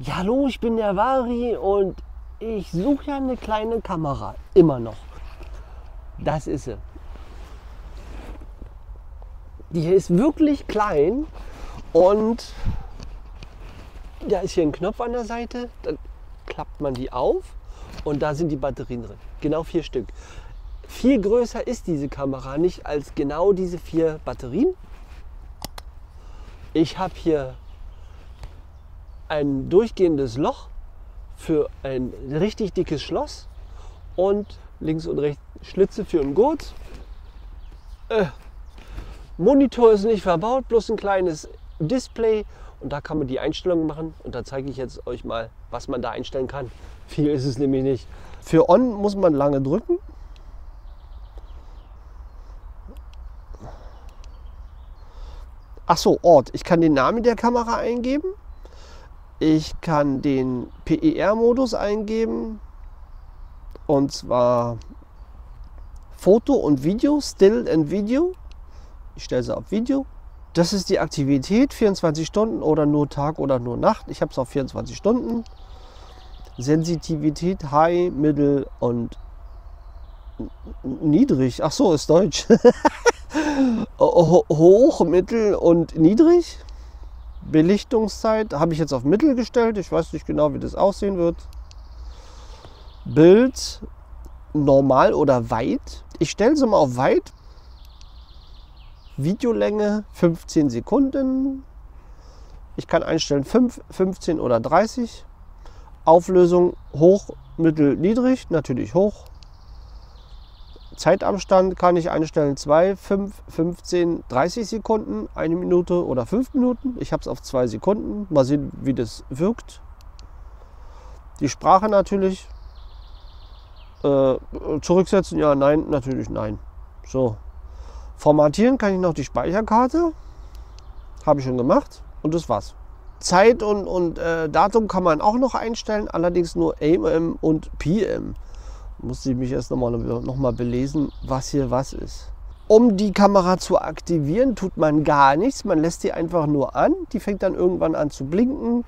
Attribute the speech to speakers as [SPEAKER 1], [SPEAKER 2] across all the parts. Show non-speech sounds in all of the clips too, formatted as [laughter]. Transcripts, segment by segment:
[SPEAKER 1] Ja, hallo, ich bin der Vari und ich suche ja eine kleine Kamera. Immer noch. Das ist sie. Die ist wirklich klein und da ist hier ein Knopf an der Seite. Dann klappt man die auf und da sind die Batterien drin. Genau vier Stück. Viel größer ist diese Kamera nicht als genau diese vier Batterien. Ich habe hier ein durchgehendes Loch für ein richtig dickes Schloss und links und rechts Schlitze für einen Gurt. Äh, Monitor ist nicht verbaut, bloß ein kleines Display und da kann man die Einstellungen machen und da zeige ich jetzt euch mal, was man da einstellen kann. Viel ist es nämlich nicht. Für On muss man lange drücken. Ach so, Ort. Ich kann den Namen der Kamera eingeben. Ich kann den PER-Modus eingeben. Und zwar Foto und Video, Still and Video. Ich stelle sie auf Video. Das ist die Aktivität, 24 Stunden oder nur Tag oder nur Nacht. Ich habe es auf 24 Stunden. Sensitivität High, Mittel und niedrig. Ach so, ist Deutsch. [laughs] Hoch, Mittel und niedrig. Belichtungszeit habe ich jetzt auf Mittel gestellt. Ich weiß nicht genau, wie das aussehen wird. Bild normal oder weit. Ich stelle sie mal auf weit. Videolänge 15 Sekunden. Ich kann einstellen 5, 15 oder 30. Auflösung hoch, mittel, niedrig. Natürlich hoch. Zeitabstand kann ich einstellen 2, 5, 15, 30 Sekunden, eine Minute oder 5 Minuten. Ich habe es auf 2 Sekunden. Mal sehen, wie das wirkt. Die Sprache natürlich. Äh, zurücksetzen, ja, nein, natürlich nein. So. Formatieren kann ich noch die Speicherkarte. Habe ich schon gemacht. Und das war's. Zeit und, und äh, Datum kann man auch noch einstellen, allerdings nur AM und PM musste ich mich erst nochmal noch mal belesen, was hier was ist. Um die Kamera zu aktivieren, tut man gar nichts. Man lässt die einfach nur an. Die fängt dann irgendwann an zu blinken,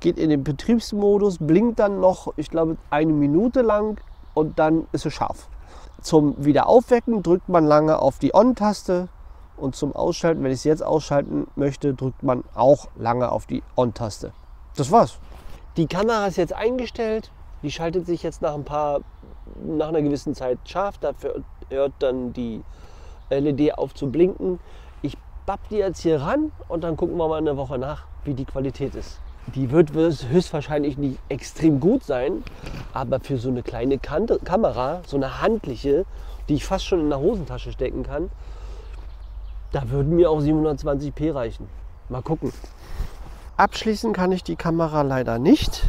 [SPEAKER 1] geht in den Betriebsmodus, blinkt dann noch, ich glaube, eine Minute lang und dann ist sie scharf. Zum Wiederaufwecken drückt man lange auf die On-Taste und zum Ausschalten, wenn ich es jetzt ausschalten möchte, drückt man auch lange auf die On-Taste. Das war's. Die Kamera ist jetzt eingestellt. Die schaltet sich jetzt nach ein paar nach einer gewissen Zeit scharf. Dafür hört dann die LED auf zu blinken. Ich bapp die jetzt hier ran und dann gucken wir mal eine Woche nach, wie die Qualität ist. Die wird höchstwahrscheinlich nicht extrem gut sein, aber für so eine kleine Kante, Kamera, so eine handliche, die ich fast schon in der Hosentasche stecken kann, da würden mir auch 720p reichen. Mal gucken. Abschließen kann ich die Kamera leider nicht.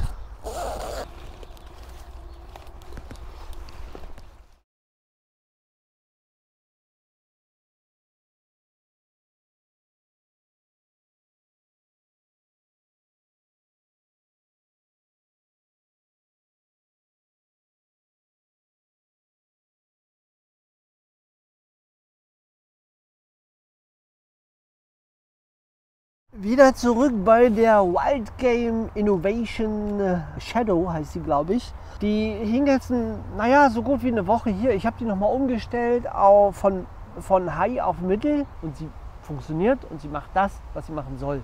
[SPEAKER 1] Wieder zurück bei der Wild Game Innovation äh, Shadow heißt sie, glaube ich. Die hing jetzt, naja, so gut wie eine Woche hier. Ich habe die nochmal umgestellt auf, von, von High auf Mittel und sie funktioniert und sie macht das, was sie machen soll.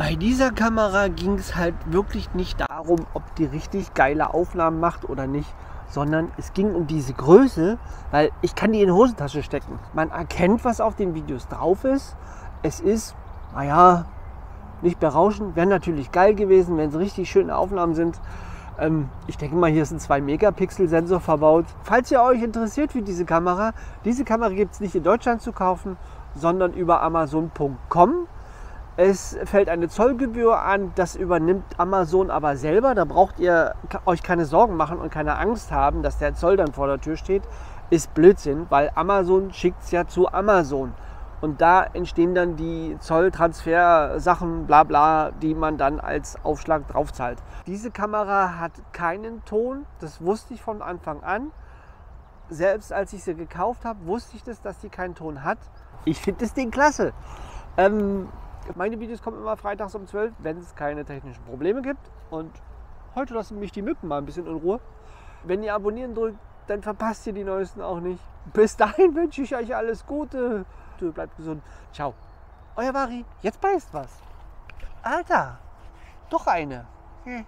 [SPEAKER 1] Bei dieser Kamera ging es halt wirklich nicht darum, ob die richtig geile Aufnahmen macht oder nicht, sondern es ging um diese Größe, weil ich kann die in die Hosentasche stecken. Man erkennt, was auf den Videos drauf ist. Es ist, naja, nicht berauschend. Wäre natürlich geil gewesen, wenn es richtig schöne Aufnahmen sind. Ähm, ich denke mal, hier ist ein 2-Megapixel-Sensor verbaut. Falls ihr euch interessiert für diese Kamera, diese Kamera gibt es nicht in Deutschland zu kaufen, sondern über Amazon.com. Es fällt eine Zollgebühr an, das übernimmt Amazon aber selber. Da braucht ihr euch keine Sorgen machen und keine Angst haben, dass der Zoll dann vor der Tür steht. Ist Blödsinn, weil Amazon schickt es ja zu Amazon. Und da entstehen dann die Zolltransfer-Sachen, bla bla, die man dann als Aufschlag draufzahlt. Diese Kamera hat keinen Ton, das wusste ich von Anfang an. Selbst als ich sie gekauft habe, wusste ich das, dass sie keinen Ton hat. Ich finde das Ding klasse. Ähm, meine Videos kommen immer freitags um 12, wenn es keine technischen Probleme gibt. Und heute lassen mich die Mücken mal ein bisschen in Ruhe. Wenn ihr abonnieren drückt, dann verpasst ihr die neuesten auch nicht. Bis dahin wünsche ich euch alles Gute. Bleibt gesund. Ciao. Euer Vari. Jetzt beißt was. Alter. Doch eine. Hm.